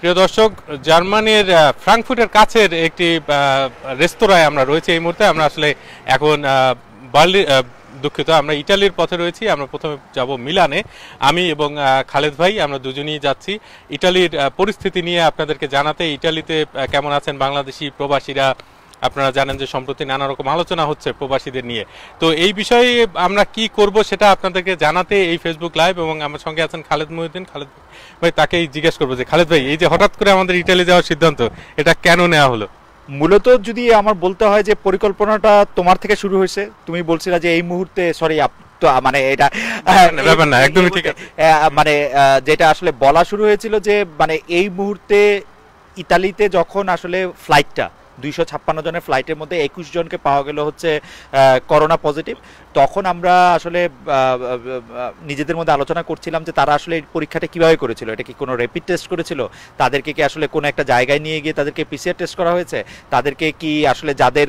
প্রিয় দর্শক, জার্মানির ফ্রাঙ্কফুটের কাছের একটি রেস্তোরাঁয় আমরা রয়েছি এই মুহূর্তে। আমরা আসলে এখন বার্লি দুঃখিত, আমরা ইটালির পথে রয়েছি। আমরা প্রথমে যাব মিলানে। আমি এবং খালেদ ভাই, আমরা দুজনেই যাচ্ছি। ইটালির পরিস্থিতি নিয়ে আপনাদেরকে জানাতে, ইটালিতে কেমন আছেন বাংলাদেশি প্রবাসীরা? আপনারা জানেন যে সম্প্রতি নানা রকম আলোচনা হচ্ছে প্রবাসীদের নিয়ে। তো এই বিষয়ে আমরা কি করব সেটা আপনাদেরকে জানাতে এই ফেসবুক লাইভ এবং আমার সঙ্গে আছেন খালেদ মহিউদ্দিন। খালেদ ভাই তাকেই জিজ্ঞেস করব যে খালেদ ভাই এই যে হঠাৎ করে আমাদের ইটালি যাওয়ার সিদ্ধান্ত এটা কেন নেওয়া হলো? মূলত যদি আমার বলতে হয় যে পরিকল্পনাটা তোমার থেকে শুরু হয়েছে তুমি বলছিলে যে এই মুহূর্তে সরি তো মানে এটা ব্যাপার না, একদমই ঠিক। মানে যেটা আসলে বলা শুরু হয়েছিল যে মানে এই মুহূর্তে ইতালিতে যখন আসলে ফ্লাইটটা দুইশো ছাপ্পান্ন জনের ফ্লাইটের মধ্যে একুশ জনকে পাওয়া গেল হচ্ছে করোনা পজিটিভ তখন আমরা আসলে নিজেদের মধ্যে আলোচনা করছিলাম যে তারা আসলে এই পরীক্ষাটা কীভাবে করেছিল। এটা কি কোনো র্যাপিড টেস্ট করেছিল? তাদেরকে কি আসলে কোনো একটা জায়গায় নিয়ে গিয়ে তাদেরকে পিসিআর টেস্ট করা হয়েছে? তাদেরকে কি আসলে যাদের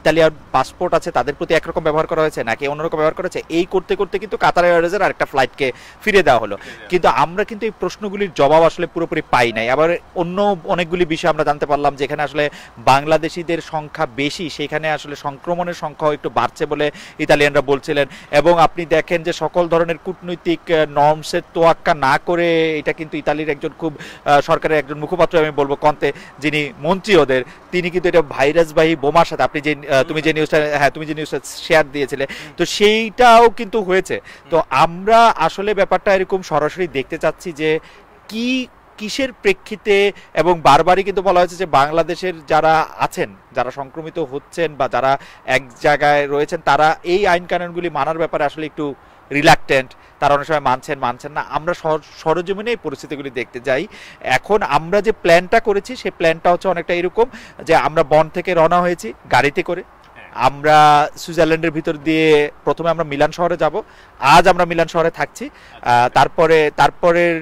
ইতালিয়ার পাসপোর্ট আছে তাদের প্রতি একরকম ব্যবহার করা হয়েছে নাকি অন্যরকম ব্যবহার করেছে এই করতে করতে কিন্তু কাতার এয়ারওয়েজের আরেকটা ফ্লাইটকে ফিরে দেওয়া হলো। কিন্তু আমরা কিন্তু এই প্রশ্নগুলির জবাব আসলে পুরোপুরি পাই নাই। আবার অন্য অনেকগুলি বিষয় আমরা জানতে পারলাম যেখানে আসলে বাংলাদেশিদের সংখ্যা বেশি সেখানে আসলে সংক্রমণের সংখ্যাও একটু বাড়ছে বলে ইতালিয়ানরা বলছিলেন। এবং আপনি দেখেন যে সকল ধরনের কূটনৈতিক নর্মসের তোয়াক্কা না করে এটা কিন্তু ইতালির একজন খুব সরকারের একজন মুখপাত্র আমি বলব, কন্তে, যিনি মন্ত্রী ওদের তিনি কিন্তু এটা ভাইরাসবাহী বোমার সাথে, আপনি যে তুমি যে নিউজটা হ্যাঁ তুমি যে নিউজটা শেয়ার দিয়েছিলে, তো সেইটাও কিন্তু হয়েছে। তো আমরা আসলে ব্যাপারটা এরকম সরাসরি দেখতে চাচ্ছি যে কি কিসের প্রেক্ষিতে এবং বারবারই কিন্তু বলা হয়েছে যে বাংলাদেশের যারা আছেন, যারা সংক্রমিত হচ্ছেন বা যারা এক জায়গায় রয়েছেন, তারা এই আইন কানুনগুলি মানার ব্যাপারে আসলে একটু রিল্যাক্টেন্ট তারা অনেক সময় মানছেন মানছেন না। আমরা সরজমিনে এই পরিস্থিতিগুলি দেখতে যাই। এখন আমরা যে প্ল্যানটা করেছি সেই প্ল্যানটা হচ্ছে অনেকটা এরকম যে আমরা বন থেকে রওনা হয়েছি গাড়িতে করে। আমরা সুইজারল্যান্ডের ভিতর দিয়ে প্রথমে আমরা মিলান শহরে যাব। আজ আমরা মিলান শহরে থাকছি। তারপরে তারপরের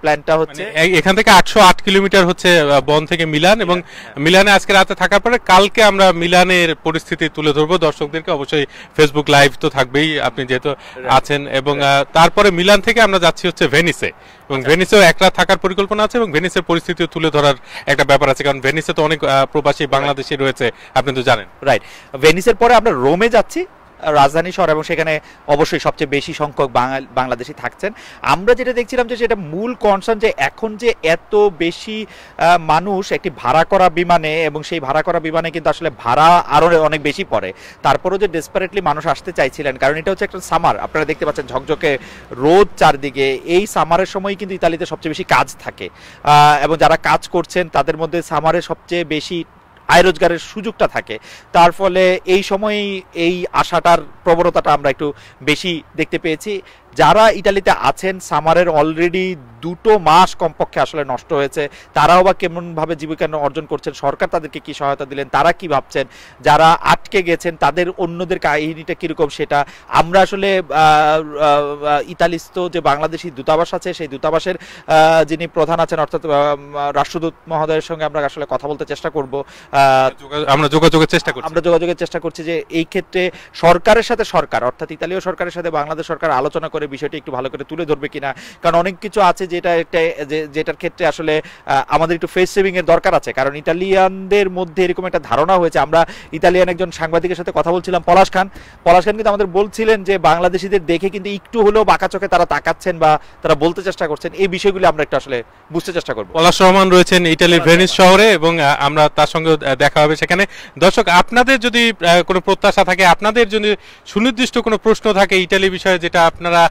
প্ল্যানটা হচ্ছে মানে এখান থেকে আটশো আট কিলোমিটার হচ্ছে বন থেকে মিলান এবং মিলানে আজকে রাতে থাকার পরে কালকে আমরা মিলানের পরিস্থিতি তুলে ধরবো। দর্শকদেরকে অবশ্যই ফেসবুক লাইভ তো থাকবেই আপনি যেহেতু আছেন এবং তারপরে মিলান থেকে আমরা যাচ্ছি হচ্ছে ভেনিসে এবং ভেনিসেও একলা থাকার পরিকল্পনা আছে এবং ভেনিসের পরিস্থিতি তুলে ধরার একটা ব্যাপার আছে। কারণ ভেনিসে তো অনেক প্রবাসী বাংলাদেশি রয়েছে, আপনি তো জানেন। রাইট ভেনিসের পরে আমরা রোমে যাচ্ছি। রাজধানী শহর এবং সেখানে অবশ্যই সবচেয়ে বেশি সংখ্যক বাংলাদেশি থাকছেন। আমরা যেটা দেখছিলাম যে সেটা মূল কনসার্ন যে এখন যে এত বেশি মানুষ একটি ভাড়া করা বিমানে এবং সেই ভাড়া করা বিমানে কিন্তু আসলে ভাড়া আরও অনেক বেশি পড়ে। তারপরেও যে ডেসপারেটলি মানুষ আসতে চাইছিলেন, কারণ এটা হচ্ছে একটা সামার আপনারা দেখতে পাচ্ছেন ঝকঝকে রোদ চারদিকে। এই সামারের সময় কিন্তু ইতালিতে সবচেয়ে বেশি কাজ থাকে। এবং যারা কাজ করছেন তাদের মধ্যে সামারে সবচেয়ে বেশি আয় রোজগারের সুযোগটা থাকে। তার ফলে এই সময়েই এই আশাটার প্রবণতাটা আমরা একটু বেশি দেখতে পেয়েছি। যারা ইটালিতে আছেন সামারের অলরেডি দুটো মাস কমপক্ষে আসলে নষ্ট হয়েছে তারাও বা কেমনভাবে জীবিকা অর্জন করছেন সরকার তাদেরকে কি সহায়তা দিলেন তারা কি ভাবছেন? যারা আটকে গেছেন তাদের অন্যদের কাহিনীটা কীরকম সেটা? আমরা আসলে ইতালিস্থ যে বাংলাদেশি দূতাবাস আছে সেই দূতাবাসের যিনি প্রধান আছেন অর্থাৎ রাষ্ট্রদূত মহোদয়ের সঙ্গে আমরা আসলে কথা বলতে চেষ্টা করব আমরা যোগাযোগের চেষ্টা করছি। আমরা যোগাযোগের চেষ্টা করছি যে এই ক্ষেত্রে সরকারের সাথে সরকার অর্থাৎ ইতালীয় সরকারের সাথে বাংলাদেশ সরকার আলোচনা করে বিষয়টি একটু ভালো করে তুলে ধরবে কিনা। কারণ অনেক কিছু আছে যেটা একটা যে- যেটার ক্ষেত্রে আসলে আমাদের একটু ফেস সেভিং এর দরকার আছে। কারণ ইতালিয়ানদের মধ্যে এরকম একটা ধারণা হয়েছে। আমরা ইতালিয়ান একজন সাংবাদিকের সাথে কথা বলছিলাম পলাশ খান। পলাশ খান কিন্তু আমাদের বলছিলেন যে বাংলাদেশিদের দেখে কিন্তু একটু হলেও বাঁকা চোখে তারা তাকাচ্ছেন বা তারা বলতে চেষ্টা করছেন। এই বিষয়গুলো আমরা একটু আসলে বুঝতে চেষ্টা করব। পলাশ রহমান রয়েছেন ইটালির ভেনিস শহরে এবং আমরা তার সঙ্গে দেখা হবে সেখানে। দর্শক আপনাদের যদি কোনো প্রত্যাশা থাকে আপনাদের যদি সুনির্দিষ্ট কোনো প্রশ্ন থাকে ইটালি বিষয়ে যেটা আপনারা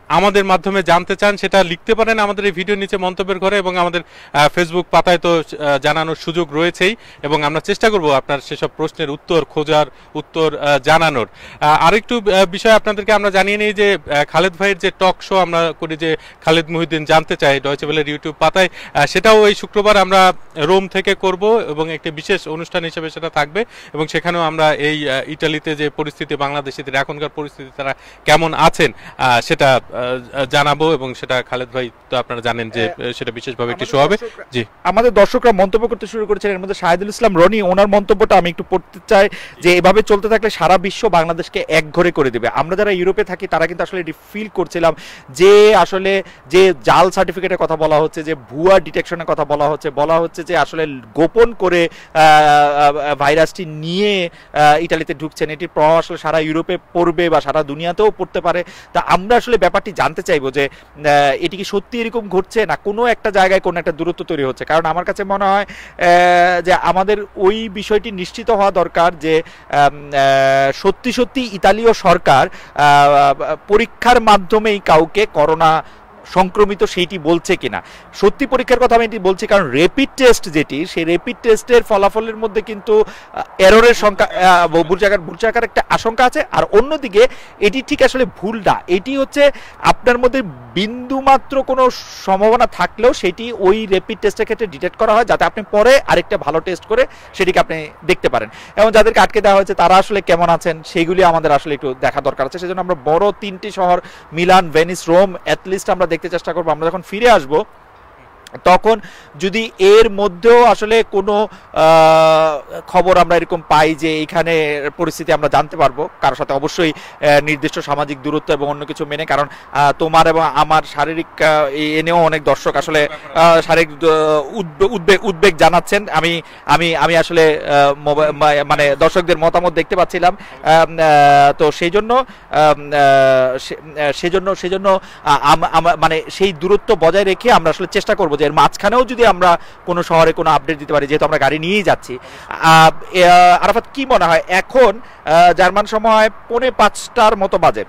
আমাদের মাধ্যমে জানতে চান, সেটা লিখতে পারেন আমাদের এই ভিডিও নিচে মন্তব্যের ঘরে এবং আমাদের ফেসবুক পাতায় তো জানানোর সুযোগ রয়েছেই এবং আমরা চেষ্টা করব আপনার সেসব প্রশ্নের উত্তর খোঁজার, উত্তর জানানোর। আরেকটু বিষয় আপনাদেরকে আমরা জানিয়ে নিই যে খালেদ ভাইয়ের যে টক শো আমরা করি যে খালেদ মহিউদ্দিন জানতে চাই ডয়চে বেলের ইউটিউব পাতায় সেটাও এই শুক্রবার আমরা রোম থেকে করব এবং একটি বিশেষ অনুষ্ঠান হিসেবে সেটা থাকবে এবং সেখানেও আমরা এই ইটালিতে যে পরিস্থিতি, বাংলাদেশিদের এখনকার পরিস্থিতি, তারা কেমন আছেন সেটা জানাব এবং সেটা খালেদ ভাই তো আপনারা জানেন যে সেটা বিশেষভাবে একটি শো হবে। জি। আমাদের দর্শকরা মন্তব্য করতে শুরু করেছেন। এর মধ্যে শাহিদুল ইসলাম রনি ওনার মন্তব্যটা আমি একটু পড়তে চাই যে এভাবে চলতে থাকলে সারা বিশ্ব বাংলাদেশকে এক ঘরে করে দেবে। আমরা যারা ইউরোপে থাকি তারা কিন্তু আসলে এটি ফিল করছিলাম যে আসলে যে জাল সার্টিফিকেটের কথা বলা হচ্ছে যে ভুয়া ডিটেকশনের কথা বলা হচ্ছে বলা হচ্ছে যে আসলে গোপন করে ভাইরাসটি নিয়ে ইটালিতে ঢুকছেন। এটির প্রভাব আসলে সারা ইউরোপে পড়বে বা সারা দুনিয়াতেও পড়তে পারে। তা আমরা আসলে ব্যাপারটি জানতে চাইব যে এটি কি সত্যি এরকম ঘটছে না কোনো একটা জায়গায় কোনো একটা দূরত্ব তৈরি হচ্ছে? কারণ আমার কাছে মনে হয় যে আমাদের ওই বিষয়টি নিশ্চিত হওয়া দরকার যে সত্যি সত্যি ইতালীয় সরকার পরীক্ষার মাধ্যমেই কাউকে করোনা সংক্রমিত সেইটি বলছে কিনা। সত্যি পরীক্ষার কথা আমি এটি বলছি কারণ রেপিড টেস্ট যেটি সেই রেপিড টেস্টের ফলাফলের মধ্যে কিন্তু এররের সংখ্যা আহ, ভুল জায়গার ভুল একটা আশঙ্কা আছে। আর অন্যদিকে এটি ঠিক আসলে ভুল না। এটি হচ্ছে আপনার মধ্যে বিন্দু মাত্র কোনো সম্ভাবনা থাকলেও সেটি ওই রেপিড টেস্টের ক্ষেত্রে ডিটেক্ট করা হয় যাতে আপনি পরে আরেকটা ভালো টেস্ট করে সেটিকে আপনি দেখতে পারেন। এবং যাদেরকে আটকে দেওয়া হয়েছে তারা আসলে কেমন আছেন সেগুলি আমাদের আসলে একটু দেখা দরকার আছে। সেজন্য আমরা বড় তিনটি শহর মিলান ভেনিস রোম অ্যাটলিস্ট আমরা দেখতে চেষ্টা করব। আমরা যখন ফিরে আসব তখন যদি এর মধ্যেও আসলে কোনো খবর আমরা এরকম পাই যে এখানে পরিস্থিতি আমরা জানতে পারব কারোর সাথে অবশ্যই নির্দিষ্ট সামাজিক দূরত্ব এবং অন্য কিছু মেনে, কারণ তোমার এবং আমার শারীরিক এনেও অনেক দর্শক আসলে শারীরিক উদ্বেগ উদ্বেগ জানাচ্ছেন। আমি আমি আমি আসলে মানে দর্শকদের মতামত দেখতে পাচ্ছিলাম তো সেই জন্য সেজন্য সেজন্য মানে সেই দূরত্ব বজায় রেখে আমরা আসলে চেষ্টা করব এর মাঝখানেও যদি আমরা কোনো শহরে কোনো আপডেট দিতে পারি, যেহেতু আমরা গাড়ি নিয়েই যাচ্ছি আরাফাত, কি মনে হয় এখন জার্মান সময় পৌনে পাঁচটার মতো বাজে।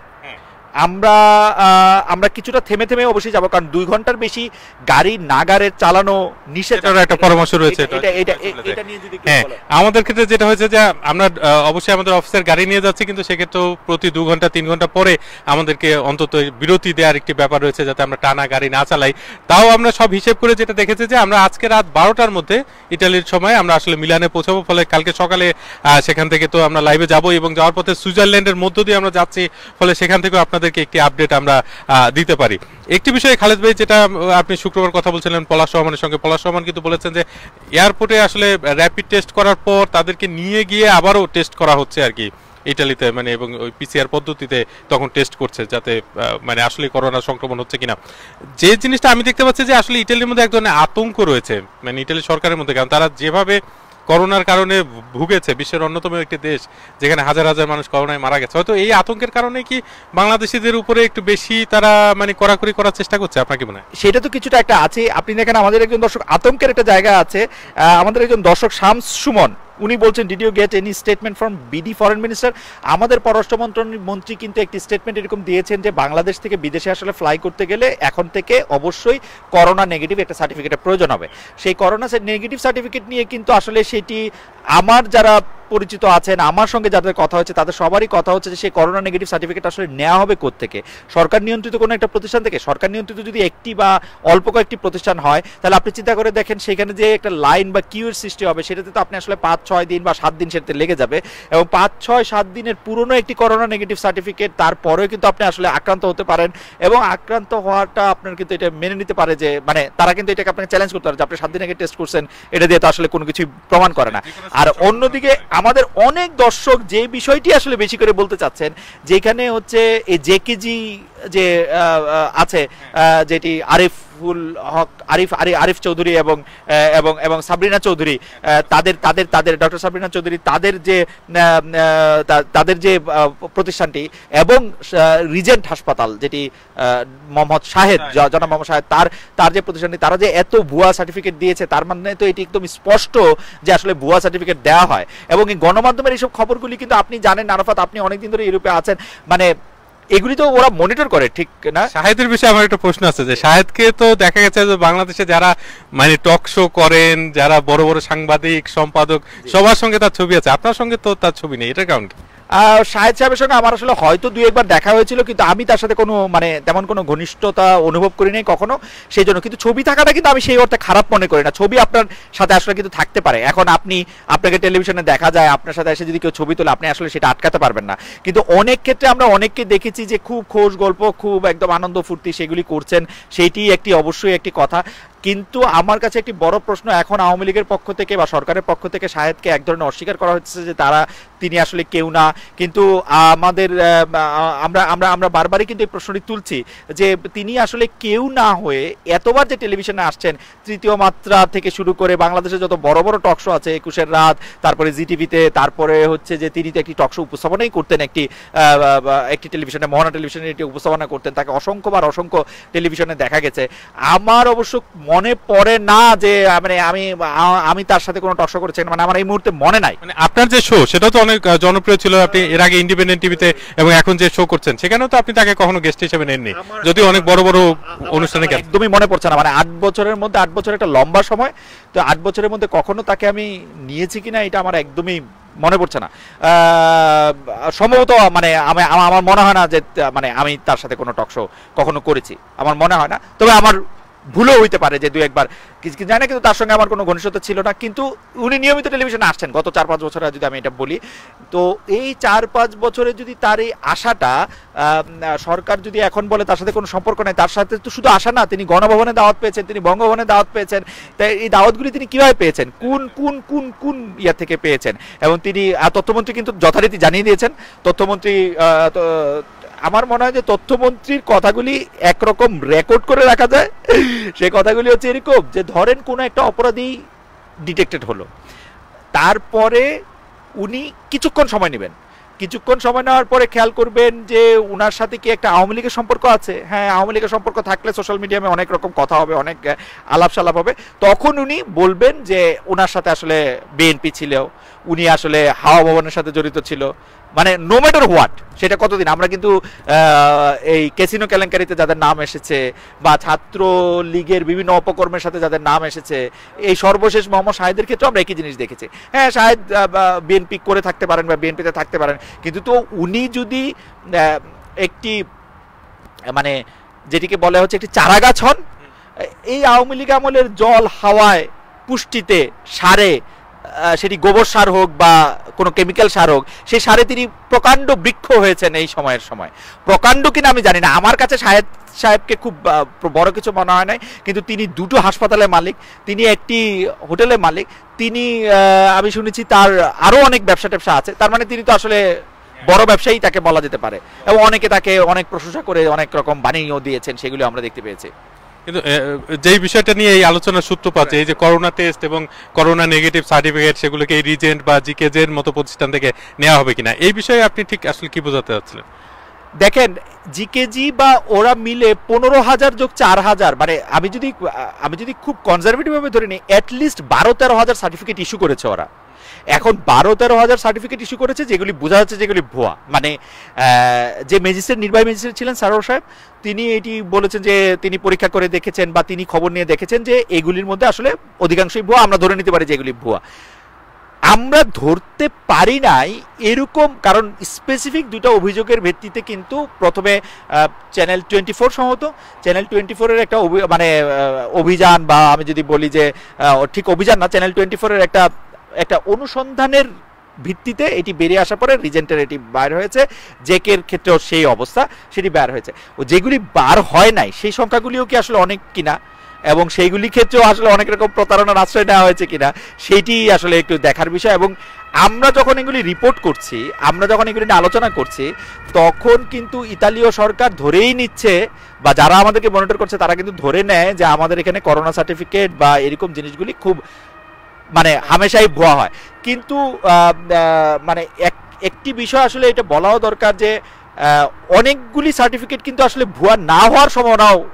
আমরা আমরা কিছুটা থেমে থেমে অবশ্যই যাব কারণ দুই ঘণ্টার বেশি গাড়ি নাগারের চালানো নিষেধ একটা পরামর্শ রয়েছে, হ্যাঁ আমাদের ক্ষেত্রে যেটা হয়েছে যে আমরা অবশ্যই আমাদের অফিসের গাড়ি নিয়ে যাচ্ছি কিন্তু সেক্ষেত্রেও প্রতি দু ঘণ্টা তিন ঘণ্টা পরে আমাদেরকে অন্তত বিরতি দেওয়ার একটি ব্যাপার রয়েছে যাতে আমরা টানা গাড়ি না চালাই। তাও আমরা সব হিসেব করে যেটা দেখেছি যে আমরা আজকে রাত বারোটার মধ্যে ইটালির সময় আমরা আসলে মিলানে পৌঁছাবো ফলে কালকে সকালে আহ, সেখান থেকে তো আমরা লাইভে যাব এবং যাওয়ার পথে সুইজারল্যান্ডের মধ্য দিয়ে আমরা যাচ্ছি ফলে সেখান থেকেও আপনাদেরকে একটি আপডেট আমরা দিতে পারি। একটি বিষয়ে খালেদ ভাই, যেটা আপনি শুক্রবার কথা বলছিলেন, পলাশ রহমানের সঙ্গে। পলাশ রহমান কিন্তু বলেছেন যে এয়ারপোর্টে আসলে র্যাপিড টেস্ট করার পর তাদেরকে নিয়ে গিয়ে আবারও টেস্ট করা হচ্ছে আর কি। ইটালিতে মানে এবং ওই পিসিআর পদ্ধতিতে তখন টেস্ট করছে, যাতে মানে আসলে করোনা সংক্রমণ হচ্ছে কিনা। যে জিনিসটা আমি দেখতে পাচ্ছি যে, আসলে ইটালির মধ্যে এক ধরনের আতঙ্ক রয়েছে মানে ইটালি সরকারের মধ্যে। কারণ তারা যেভাবে করোনার কারণে ভুগেছে, বিশ্বের অন্যতম একটি দেশ, যেখানে হাজার হাজার মানুষ করোনায় মারা গেছে। হয়তো এই আতঙ্কের কারণে কি বাংলাদেশিদের উপরে একটু বেশি তারা মানে কড়াকড়ি করার চেষ্টা করছে? আপনাকে মনে হয়? সেটা তো কিছুটা একটা আছে। আপনি দেখেন আমাদের একজন দর্শক, আতঙ্কের একটা জায়গা আছে। আমাদের একজন দর্শক শামস সুমন। উনি বলছেন did you get any statement from BD foreign minister আমাদের পররাষ্ট্র মন্ত্রী কিন্তু একটি স্টেটমেন্ট এরকম দিয়েছেন যে, বাংলাদেশ থেকে বিদেশে আসলে ফ্লাই করতে গেলে এখন থেকে অবশ্যই করোনা নেগেটিভ একটা সার্টিফিকেটের প্রয়োজন হবে। সেই করোনা নেগেটিভ সার্টিফিকেট নিয়ে কিন্তু আসলে সেটি আমার যারা পরিচিত আছেন আমার সঙ্গে যাদের কথা হচ্ছে তাদের সবারই কথা হচ্ছে যে সেই করোনা নেগেটিভ সার্টিফিকেট আসলে নেওয়া হবে থেকে সরকার নিয়ন্ত্রিত কোনো একটা প্রতিষ্ঠান থেকে? সরকার নিয়ন্ত্রিত যদি একটি বা অল্প কয়েকটি প্রতিষ্ঠান হয় তাহলে আপনি চিন্তা করে দেখেন সেখানে যে একটা লাইন বা কিউর সৃষ্টি হবে সেটাতে তো আপনি আসলে পাঁচ ছয় দিন বা সাত দিন সেটাতে লেগে যাবে এবং পাঁচ ছয় সাত দিনের পুরনো একটি করোনা নেগেটিভ সার্টিফিকেট তারপরেও কিন্তু আপনি আসলে আক্রান্ত হতে পারেন এবং আক্রান্ত হওয়াটা আপনার কিন্তু এটা মেনে নিতে পারে যে মানে তারা কিন্তু এটাকে আপনাকে চ্যালেঞ্জ করতে পারে যে আপনি সাত দিন আগে টেস্ট করছেন এটা দিয়ে তো আসলে কোনো কিছু প্রমাণ করে না। আর অন্যদিকে আমাদের অনেক দর্শক যে বিষয়টি আসলে বেশি করে বলতে চাচ্ছেন যেখানে হচ্ছে এই জেকেজি যে আছে যেটি আরিফুল হক আরিফ আরি আরিফ চৌধুরী এবং এবং এবং সাবরিনা চৌধুরী তাদের তাদের তাদের ডক্টর সাবরিনা চৌধুরী তাদের যে তাদের যে প্রতিষ্ঠানটি এবং রিজেন্ট হাসপাতাল যেটি মোহাম্মদ শাহেদ জনাব মোহাম্মদ শাহেদ তার তার যে প্রতিষ্ঠানটি তারা যে এত ভুয়া সার্টিফিকেট দিয়েছে তার মানে তো এটি একদম স্পষ্ট যে আসলে ভুয়া সার্টিফিকেট দেওয়া হয়। এবং এই গণমাধ্যমের এইসব খবরগুলি কিন্তু আপনি জানেন আরাফাত আপনি অনেকদিন ধরে ইউরোপে আছেন। মানে এগুলি তো ওরা মনিটর করে ঠিক না? শাহেদের বিষয়ে আমার একটা প্রশ্ন আছে যে শাহেদকে তো দেখা গেছে যে বাংলাদেশে যারা মানে টক শো করেন যারা বড় বড় সাংবাদিক সম্পাদক সবার সঙ্গে তার ছবি আছে। আপনার সঙ্গে তো তার ছবি নেই এটা কারণ কি? শাহেদ সাহেবের সঙ্গে আমার আসলে হয়তো দুই একবার দেখা হয়েছিল, কিন্তু আমি তার সাথে কোনো মানে তেমন কোনো ঘনিষ্ঠতা অনুভব করি নাই কখনো, সেই জন্য। কিন্তু ছবি থাকাটা কিন্তু আমি সেই অর্থে খারাপ মনে করি না। ছবি আপনার সাথে আসলে কিন্তু থাকতে পারে। এখন আপনি, আপনাকে টেলিভিশনে দেখা যায়, আপনার সাথে এসে যদি কেউ ছবি তোলে, আপনি আসলে সেটা আটকাতে পারবেন না। কিন্তু অনেক ক্ষেত্রে আমরা অনেককে দেখেছি যে খুব খোশ গল্প, খুব একদম আনন্দ ফুর্তি সেগুলি করছেন। সেইটি একটি অবশ্যই একটি কথা। কিন্তু আমার কাছে একটি বড় প্রশ্ন, এখন আওয়ামী লীগের পক্ষ থেকে বা সরকারের পক্ষ থেকে শাহেদকে এক ধরনের অস্বীকার করা হচ্ছে যে তারা, তিনি আসলে কেউ না। কিন্তু আমাদের আমরা আমরা আমরা বারবারই কিন্তু এই প্রশ্নটি তুলছি যে তিনি আসলে কেউ না হয়ে এতবার যে টেলিভিশনে আসছেন, তৃতীয় মাত্রা থেকে শুরু করে বাংলাদেশে যত বড় বড় টক শো আছে একুশের রাত, তারপরে জি টিভিতে তারপরে হচ্ছে যে তিনি তো একটি টক শো উপস্থাপনাই করতেন, একটি একটি টেলিভিশনে, মহানা টেলিভিশনে একটি উপস্থাপনা করতেন। তাকে অসংখ্যবার অসংখ্য টেলিভিশনে দেখা গেছে। আমার অবশ্য মনে পড়ে না যে মানে আমি আমি তার সাথে কোনো টক শো করেছি। মানে আমার এই মুহূর্তে মনে নাই। মানে আপনার যে শো সেটা তো অনেক জনপ্রিয় ছিল। আপনি এর আগে ইন্ডিপেন্ডেন্ট টিভিতে এবং এখন যে শো করছেন সেখানেও তো আপনি তাকে কখনো গেস্ট হিসেবে নেননি। যদিও অনেক বড় বড় অনুষ্ঠানে গেছেন। একদমই মনে পড়ছে না। মানে আট বছরের মধ্যে আট বছর একটা লম্বা সময়। তো আট বছরের মধ্যে কখনো তাকে আমি নিয়েছি কিনা এটা আমার একদমই মনে পড়ছে না। সম্ভবত মানে আমা- আমার মনে হয় না যে মানে আমি তার সাথে কোনো টক শো কখনো করেছি। আমার মনে হয় না। তবে আমার ভুলও হইতে পারে যে দু একবার। কিছু জানি, কিন্তু তার সঙ্গে আমার কোনো ঘনিষ্ঠতা ছিল না। কিন্তু উনি নিয়মিত টেলিভিশনে আসছেন। গত চার পাঁচ বছরে যদি আমি এটা বলি। তো এই চার পাঁচ বছরে যদি তার এই আশাটা সরকার যদি এখন বলে তার সাথে কোনো সম্পর্ক নেই, তার সাথে তো শুধু আশা না, তিনি গণভবনে দাওয়াত পেয়েছেন, তিনি বঙ্গভবনে দাওয়াত পেয়েছেন। তাই এই দাওয়াতগুলি তিনি কীভাবে পেয়েছেন? কোন কোন কোন কোন ইয়া থেকে পেয়েছেন? এবং তিনি তথ্যমন্ত্রী কিন্তু যথারীতি জানিয়ে দিয়েছেন। তথ্যমন্ত্রী আমার মনে হয় যে তথ্যমন্ত্রীর কথাগুলি একরকম রেকর্ড করে রাখা যায়। সেই কথাগুলি হচ্ছে এরকম যে ধরেন কোনো একটা অপরাধী ডিটেক্টেড হলো। তারপরে উনি কিছুক্ষণ সময় নেবেন। কিছুক্ষণ সময় নেওয়ার পরে খেয়াল করবেন যে উনার সাথে কি একটা আওয়ামী লীগের সম্পর্ক আছে? হ্যাঁ আওয়ামী লীগের সম্পর্ক থাকলে সোশ্যাল মিডিয়ামে অনেক রকম কথা হবে, অনেক আলাপ সালাপ হবে। তখন উনি বলবেন যে ওনার সাথে আসলে বিএনপি ছিল। উনি আসলে হাওয়া ভবনের সাথে জড়িত ছিল। মানে নো ম্যাটার হোয়াট সেটা কতদিন? আমরা কিন্তু এই ক্যাসিনো কেলেঙ্কারিতে যাদের নাম এসেছে বা ছাত্র লীগের বিভিন্ন অপকর্মের সাথে যাদের নাম এসেছে, এই সর্বশেষ মোহাম্মদ শাহেদের ক্ষেত্রে আমরা একই জিনিস দেখেছি। হ্যাঁ শাহেদ বিএনপি করে থাকতে পারেন বা বিএনপিতে থাকতে পারেন, কিন্তু তো উনি যদি একটি মানে যেটিকে বলা হচ্ছে একটি চারাগাছ হন, এই আওয়ামী লীগ আমলের জল হাওয়ায় পুষ্টিতে সারে সেটি গোবর সার হোক বা কোনো কেমিক্যাল সার হোক সেই সারে তিনি প্রকাণ্ড বৃক্ষ হয়েছেন এই সময়ের সময়। প্রকাণ্ড কিনা আমি জানি না। আমার কাছে সাহেব সাহেবকে খুব বড় কিছু মনে হয় নাই। কিন্তু তিনি দুটো হাসপাতালের মালিক, তিনি একটি হোটেলের মালিক, তিনি আমি শুনেছি তার আরও অনেক ব্যবসা ট্যাবসা আছে। তার মানে তিনি তো আসলে বড় ব্যবসায়ী তাকে বলা যেতে পারে। এবং অনেকে তাকে অনেক প্রশংসা করে অনেক রকম বানিয়েও দিয়েছেন, সেগুলো আমরা দেখতে পেয়েছি। কিন্তু যেই বিষয়টা নিয়ে এই আলোচনার সূত্রপাত এই যে করোনা টেস্ট এবং করোনা নেগেটিভ সার্টিফিকেট সেগুলোকে এই রিজেন্ট বা জিকেজের মতো প্রতিষ্ঠান থেকে নেওয়া হবে কিনা এই বিষয়ে আপনি ঠিক আসলে কি বোঝাতে চাচ্ছিলেন? দেখেন জিকেজি বা ওরা মিলে পনেরো হাজার যোগ চার হাজার মানে আমি যদি আমি যদি খুব কনজারভেটিভ ভাবে ধরে নিই অ্যাটলিস্ট বারো তেরো হাজার সার্টিফিকেট ইস্যু করেছে ওরা। এখন বারো তেরো হাজার সার্টিফিকেট ইস্যু করেছে, যেগুলি বোঝা যাচ্ছে যেগুলি ভুয়া। মানে যে ম্যাজিস্ট্রেট নির্বাহী ম্যাজিস্ট্রেট ছিলেন সারোর সাহেব, তিনি এটি বলেছেন যে তিনি পরীক্ষা করে দেখেছেন বা তিনি খবর নিয়ে দেখেছেন যে এগুলির মধ্যে আসলে অধিকাংশই ভুয়া, আমরা ধরে নিতে পারি যে এগুলি ভুয়া। আমরা ধরতে পারি নাই এরকম, কারণ স্পেসিফিক দুটো অভিযোগের ভিত্তিতে কিন্তু প্রথমে চ্যানেল টোয়েন্টি ফোর সম্ভবত চ্যানেল টোয়েন্টি ফোরের একটা মানে অভিযান বা আমি যদি বলি যে ঠিক অভিযান না চ্যানেল টোয়েন্টি ফোরের একটা একটা অনুসন্ধানের ভিত্তিতে এটি বেরিয়ে আসার পরে রিজেন্টের এটি বার হয়েছে। জেকের ক্ষেত্রেও সেই অবস্থা, সেটি বার হয়েছে। ও যেগুলি বার হয় নাই, সেই সংখ্যাগুলিও কি আসলে অনেক কিনা? এবং সেইগুলি ক্ষেত্রেও আসলে অনেক রকম প্রতারণার আশ্রয় নেওয়া হয়েছে কিনা? সেটি আসলে একটু দেখার বিষয়। এবং আমরা যখন এগুলি রিপোর্ট করছি, আমরা যখন এগুলি নিয়ে আলোচনা করছি, তখন কিন্তু ইতালীয় সরকার ধরেই নিচ্ছে বা যারা আমাদেরকে মনিটর করছে, তারা কিন্তু ধরে নেয় যে আমাদের এখানে করোনা সার্টিফিকেট বা এরকম জিনিসগুলি খুব মানে হামেশাই ভুয়া হয়। কিন্তু মানে এক- একটি বিষয় আসলে এটা বলাও দরকার যে অনেকগুলি সার্টিফিকেট কিন্তু আসলে ভুয়া না হওয়ার সম্ভাবনাও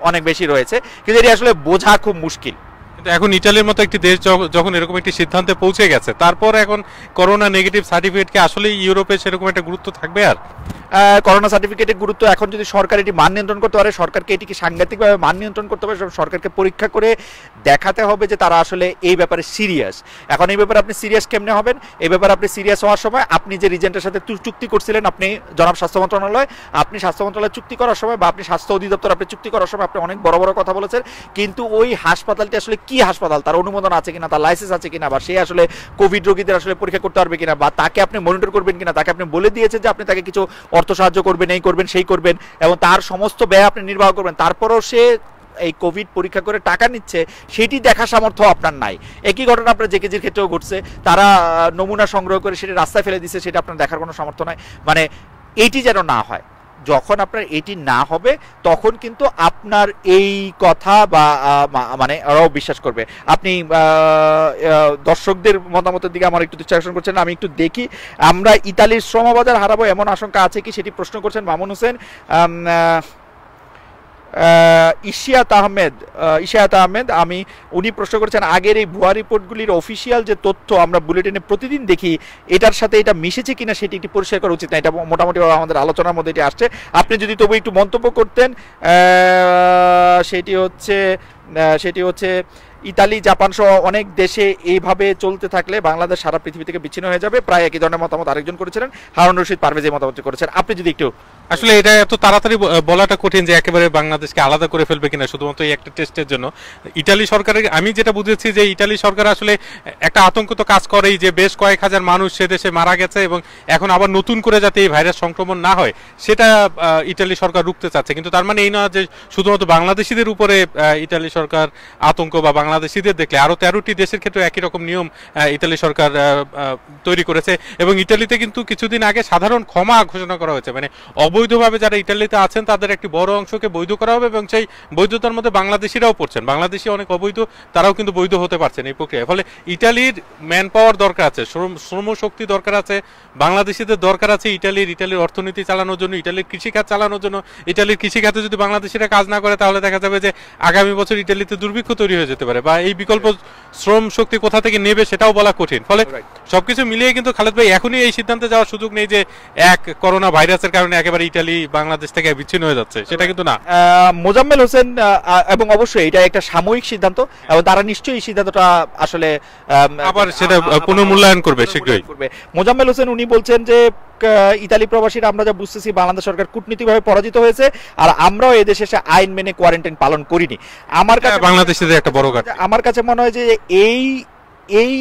অনেক বেশি রয়েছে। কিন্তু এটি আসলে বোঝা খুব মুশকিল। কিন্তু এখন ইটালির মতো একটি দেশ যখ- যখন এরকম একটি সিদ্ধান্তে পৌঁছে গেছে, তারপর এখন করোনা নেগেটিভ সার্টিফিকেটকে আসলে ইউরোপে সেরকম একটা গুরুত্ব থাকবে আর? করোনা সার্টিফিকেটের গুরুত্ব এখন যদি সরকার এটি মান নিয়ন্ত্রণ করতে পারে, সরকারকে এটিকে সাংঘাতিকভাবে মান নিয়ন্ত্রণ করতে পারে সরকারকে পরীক্ষা করে দেখাতে হবে যে তারা আসলে এই ব্যাপারে সিরিয়াস এখন এই ব্যাপারে আপনি সিরিয়াস কেমনে হবেন? এই ব্যাপারে আপনি সিরিয়াস হওয়ার সময় আপনি যে রিজেন্টের সাথে চুক্তি করছিলেন, আপনি জনাব স্বাস্থ্য মন্ত্রণালয়, আপনি স্বাস্থ্য মন্ত্রণালয় চুক্তি করার সময় বা আপনি স্বাস্থ্য অধিদপ্তর আপনি চুক্তি করার সময় আপনি অনেক বড় বড় কথা বলেছেন, কিন্তু ওই হাসপাতালটি আসলে কি হাসপাতাল? তার অনুমোদন আছে কিনা? তার লাইসেন্স আছে কিনা? বা সে আসলে কোভিড রোগীদের আসলে পরীক্ষা করতে পারবে কিনা? বা তাকে আপনি মনিটর করবেন কিনা? তাকে আপনি বলে দিয়েছেন যে আপনি তাকে কিছু অর্থ সাহায্য করবেন, এই করবেন, সেই করবেন, এবং তার সমস্ত ব্যয় আপনি নির্বাহ করবেন। তারপরেও সে এই কোভিড পরীক্ষা করে টাকা নিচ্ছে, সেটি দেখা সামর্থ্য আপনার নাই। একই ঘটনা আপনার জেকেজির ক্ষেত্রেও ঘটছে। তারা নমুনা সংগ্রহ করে সেটা রাস্তায় ফেলে দিচ্ছে সেটা আপনার দেখার কোনো সামর্থ্য নাই। মানে এইটি যেন না হয়। যখন আপনার এটি না হবে, তখন কিন্তু আপনার এই কথা বা মানে ওরাও বিশ্বাস করবে। আপনি দর্শকদের মতামতের দিকে আমার একটু দৃষ্টি করছেন, আমি একটু দেখি। আমরা ইতালির শ্রমবাজার হারাবো এমন আশঙ্কা আছে কি? সেটি প্রশ্ন করছেন মামুন হোসেন। ইশিয়াত আহমেদ আহ, ইশিয়াত আহমেদ আমি উনি প্রশ্ন করেছেন আগের এই ভুয়া রিপোর্টগুলির অফিসিয়াল যে তথ্য আমরা বুলেটিনে প্রতিদিন দেখি এটার সাথে এটা মিশেছে কিনা সেটি একটি পরিষ্কার করা উচিত না। এটা মোটামুটি আমাদের আলোচনার মধ্যে এটি আসছে। আপনি যদি তবু একটু মন্তব্য করতেন সেটি হচ্ছে সেটি হচ্ছে ইতালি, জাপান সহ অনেক দেশে এইভাবে চলতে থাকলে বাংলাদেশ সারা পৃথিবী থেকে বিচ্ছিন্ন হয়ে যাবে। প্রায় একই ধরনের মতামত আরেকজন করেছিলেন। হারুন রশিদ পারভেজ এই মতামত করেছেন। আপনি যদি একটু আসলে এটা এত তাড়াতাড়ি বলাটা কঠিন যে একেবারে বাংলাদেশকে আলাদা করে ফেলবে কিনা, শুধুমাত্র এই একটা টেস্টের জন্য। ইটালি সরকারের, আমি যেটা বুঝেছি যে ইটালি সরকার আসলে একটা আতঙ্ক তো কাজ করেই যে বেশ কয়েক হাজার মানুষ সে দেশে মারা গেছে এবং এখন আবার নতুন করে যাতে এই ভাইরাস সংক্রমণ না হয়, সেটা ইটালি সরকার রুখতে চাচ্ছে। কিন্তু তার মানে এই নয় যে শুধুমাত্র বাংলাদেশিদের উপরে ইটালি সরকার আতঙ্ক বা বাংলাদেশিদের দেখলে আরও তেরোটি দেশের ক্ষেত্রে একই রকম নিয়ম ইতালি সরকার তৈরি করেছে। এবং ইটালিতে কিন্তু কিছুদিন আগে সাধারণ ক্ষমা ঘোষণা করা হয়েছে। মানে অবৈধভাবে যারা ইটালিতে আছেন, তাদের একটি বড় অংশকে বৈধ করা হবে এবং সেই বৈধতার মধ্যে বাংলাদেশিরাও পড়ছেন। বাংলাদেশি অনেক অবৈধ, তারাও কিন্তু বৈধ হতে পারছেন এই প্রক্রিয়ায়। ফলে ইটালির ম্যান পাওয়ার দরকার আছে, শ্রম শক্তি দরকার আছে, বাংলাদেশিদের দরকার আছে ইটালির ইটালির অর্থনীতি চালানোর জন্য ইটালির কৃষিখাত চালানোর জন্য। ইটালির কৃষিখাতে যদি বাংলাদেশিরা কাজ না করে, তাহলে দেখা যাবে যে আগামী বছর ইটালিতে দুর্ভিক্ষ তৈরি হয়ে যেতে পারে। বা এই বিকল্প শ্রম শক্তি কোথা থেকে নেবে সেটাও বলা কঠিন। ফলে সবকিছু মিলিয়ে কিন্তু খালেদ ভাই এখনই এই সিদ্ধান্তে যাওয়ার সুযোগ নেই যে এক করোনা ভাইরাসের কারণে একেবারে ইটালি বাংলাদেশ থেকে বিচ্ছিন্ন হয়ে যাচ্ছে। সেটা কিন্তু না। মোজাম্মেল হোসেন এবং অবশ্যই এটা একটা সাময়িক সিদ্ধান্ত এবং তারা নিশ্চয়ই এই সিদ্ধান্তটা আসলে আবার সেটা, পুনর্মূল্যায়ন করবে শীঘ্রই। করবে। মোজাম্মেল হোসেন উনি বলছেন যে ইতালি প্রবাসীরা আমরা যা বুঝতেছি বাংলাদেশ সরকার কূটনীতিকভাবে পরাজিত হয়েছে আর আমরাও এদেশে এসে আইন মেনে কোয়ারেন্টাইন পালন করিনি। আমার কাছে বাংলাদেশের একটা বড় আমার কাছে মনে হয় যে এই এই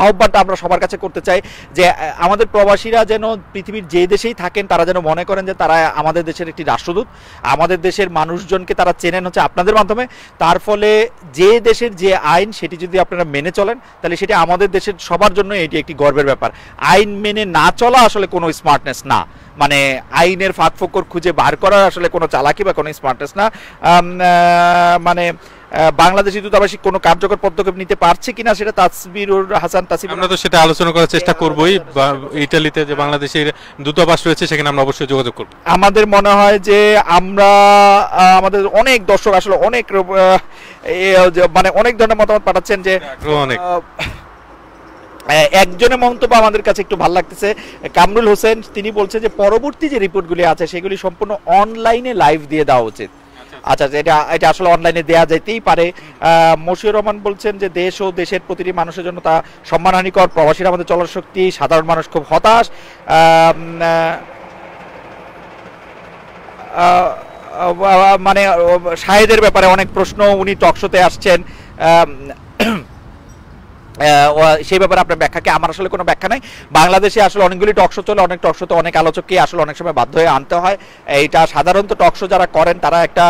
আহ্বানটা আমরা সবার কাছে করতে চাই যে আমাদের প্রবাসীরা যেন পৃথিবীর যে দেশেই থাকেন, তারা যেন মনে করেন যে তারা আমাদের দেশের একটি রাষ্ট্রদূত, আমাদের দেশের মানুষজনকে তারা চেনেন হচ্ছে আপনাদের মাধ্যমে। তার ফলে যে দেশের যে আইন, সেটি যদি আপনারা মেনে চলেন, তাহলে সেটি আমাদের দেশের সবার জন্য এটি একটি গর্বের ব্যাপার। আইন মেনে না চলা আসলে কোনো স্মার্টনেস না। মানে আইনের ফাঁক ফোকর খুঁজে বার করার আসলে কোনো চালাকি বা কোনো স্মার্টনেস না। মানে বাংলাদেশি দূতাবাসী কোনো কার্যকর পদক্ষেপ নিতে পারছে কিনা সেটা তাসবিরুর হাসান তাসিব আমরা তো সেটা আলোচনা করার চেষ্টা করবোই। বা ইটালিতে যে বাংলাদেশের দূতাবাস রয়েছে সেখানে আমরা অবশ্যই যোগাযোগ করব। আমাদের মনে হয় যে আমরা আমাদের অনেক দর্শক আসলে অনেক মানে অনেক ধরনের মতামত পাঠাচ্ছেন যে অনেক। একজনের মন্তব্য আমাদের কাছে একটু ভালো লাগতেছে। কামরুল হোসেন তিনি বলছেন যে পরবর্তী যে রিপোর্টগুলি আছে সেগুলি সম্পূর্ণ অনলাইনে লাইভ দিয়ে দেওয়া উচিত। আচ্ছা আচ্ছা, এটা এটা আসলে অনলাইনে দেয়া যেতেই পারে। মশিউর রহমান বলছেন যে দেশ ও দেশের প্রতিটি মানুষের জন্য তা সম্মানহানিকর। প্রবাসীর আমাদের চলার শক্তি সাধারণ মানুষ খুব হতাশ। মানে সাহেদের ব্যাপারে অনেক প্রশ্ন। উনি টকশোতে আসছেন। সেই ব্যাপারে আপনার ব্যাখ্যাকে আমার আসলে কোনো ব্যাখ্যা নাই। বাংলাদেশে আসলে অনেকগুলি টকশো চলে, অনেক টকশো তো অনেক আলোচককে আসলে অনেক সময় বাধ্য হয়ে আনতে হয়। এইটা সাধারণত টকশো যারা করেন, তারা একটা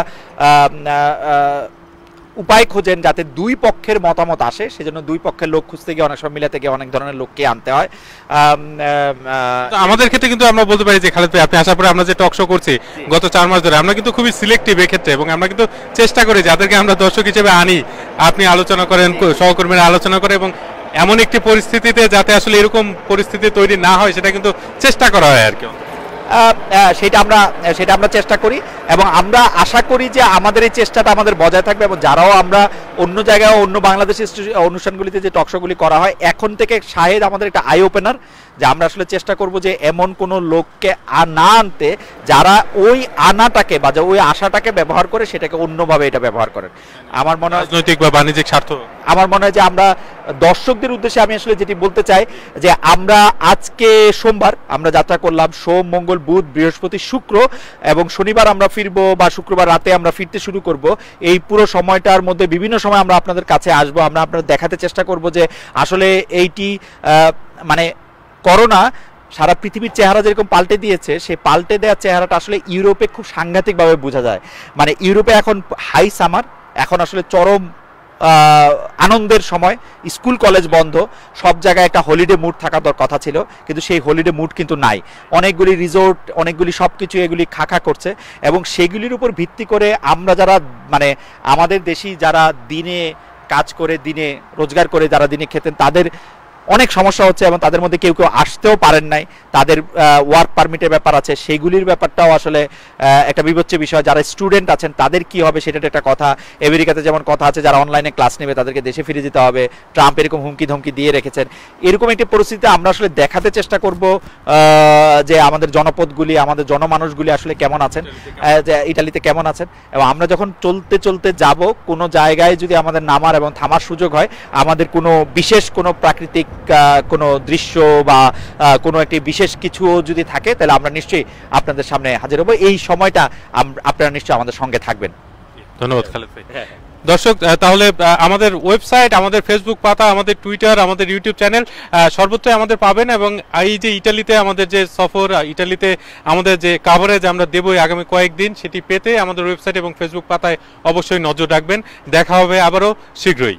উপায় খোঁজেন যাতে দুই পক্ষের মতামত আসে সেজন্য দুই পক্ষের লোক খুঁজতে গিয়ে অনেক সময় মিলাতে গিয়ে অনেক ধরনের লোককে আনতে হয়। আমাদের ক্ষেত্রে কিন্তু আমরা বলতে পারি যে খালেদ ভাই আপনি আসার পরে আমরা যে টক শো করছি গত চার মাস ধরে আমরা কিন্তু খুবই সিলেক্টিভ এক্ষেত্রে এবং আমরা কিন্তু চেষ্টা করি যাদেরকে আমরা দর্শক হিসেবে আনি আপনি আলোচনা করেন সহকর্মীরা আলোচনা করে এবং এমন একটি পরিস্থিতিতে যাতে আসলে এরকম পরিস্থিতি তৈরি না হয় সেটা কিন্তু চেষ্টা করা হয় আর কি। সেটা আমরা সেটা আমরা চেষ্টা করি এবং আমরা আশা করি যে আমাদের এই চেষ্টাটা আমাদের বজায় থাকবে এবং যারাও আমরা অন্য জায়গায় অন্য বাংলাদেশ অনুষ্ঠানগুলিতে যে টকশোগুলি করা হয় এখন থেকে শাহেদ আমাদের একটা আই ওপেনার যে আমরা আসলে চেষ্টা করব যে এমন কোন লোককে না আনতে যারা ওই আনাটাকে বা যে ওই আশাটাকে ব্যবহার করে সেটাকে অন্যভাবে এটা ব্যবহার করেন। আমার মনে হয় রাজনৈতিক বা বাণিজ্যিক স্বার্থ। আমার মনে হয় যে আমরা দর্শকদের উদ্দেশ্যে আমি আসলে যেটি বলতে চাই যে আমরা আজকে সোমবার আমরা যাত্রা করলাম সোম মঙ্গল বুধ বৃহস্পতি শুক্র এবং শনিবার আমরা ফিরবো বা শুক্রবার রাতে আমরা ফিরতে শুরু করব। এই পুরো সময়টার মধ্যে বিভিন্ন সময় আমরা আপনাদের কাছে আসব, আমরা আপনাদের দেখাতে চেষ্টা করব যে আসলে এইটি মানে করোনা সারা পৃথিবীর চেহারা যেরকম পাল্টে দিয়েছে, সেই পাল্টে দেওয়ার চেহারাটা আসলে ইউরোপে খুব সাংঘাতিকভাবে বোঝা যায়। মানে ইউরোপে এখন হাই সামার এখন আসলে চরম আনন্দের সময়, স্কুল, কলেজ বন্ধ, সব জায়গায় একটা হলিডে মুড দর- কথা ছিল, কিন্তু সেই হলিডে মুড কিন্তু নাই। অনেকগুলি রিসোর্ট অনেকগুলি সব কিছু এগুলি খাখা করছে, এবং সেগুলির উপর ভিত্তি করে আমরা যারা মানে আমাদের দেশি যারা দিনে কাজ করে, দিনে রোজগার করে, যারা দিনে খেতেন, তাদের অনেক সমস্যা হচ্ছে এবং তাদের মধ্যে কেউ কেউ আসতেও পারেন নাই। তাদের ওয়ার্ক পারমিটের ব্যাপার আছে। সেগুলির ব্যাপারটাও আসলে একটা বিবেচ্য বিষয়। যারা স্টুডেন্ট আছেন, তাদের কি হবে সেটা একটা কথা। আমেরিকাতে যেমন কথা আছে, যারা অনলাইনে ক্লাস নেবে, তাদেরকে দেশে ফিরে যেতে হবে। ট্রাম্প এরকম হুমকি ধমকি দিয়ে রেখেছেন। এরকম একটি পরিস্থিতিতে আমরা আসলে দেখাতে চেষ্টা করব যে আমাদের জনপদগুলি, আমাদের জনমানুষগুলি আসলে কেমন আছেন যে ইটালিতে কেমন আছেন। এবং আমরা যখন চলতে চলতে যাব, কোনো জায়গায় যদি আমাদের নামার এবং থামার সুযোগ হয়, আমাদের কোনো বিশেষ কোনো প্রাকৃতিক কোনো দৃশ্য বা কোনো একটি বিশেষ কিছু যদি থাকে তাহলে আমরা নিশ্চয়ই আপনাদের সামনে হাজির হব। এই সময়টা আপনারা নিশ্চয়ই আমাদের সঙ্গে থাকবেন। ধন্যবাদ খালেদ ভাই। দর্শক তাহলে আমাদের ওয়েবসাইট আমাদের ফেসবুক পাতা আমাদের টুইটার আমাদের ইউটিউব চ্যানেল সর্বত্রই আমাদের পাবেন এবং এই যে ইটালিতে আমাদের যে সফর ইটালিতে আমাদের যে কাভারেজ আমরা দেবো আগামী কয়েকদিন সেটি পেতে আমাদের ওয়েবসাইট এবং ফেসবুক পাতায় অবশ্যই নজর রাখবেন। দেখা হবে আবারও শীঘ্রই।